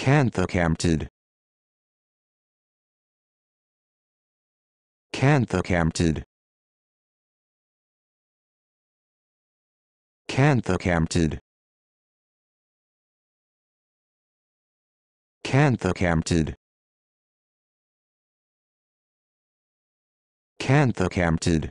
Canthacampted. Canthacampted. Canthacampted. Canthacampted. Canthacampted.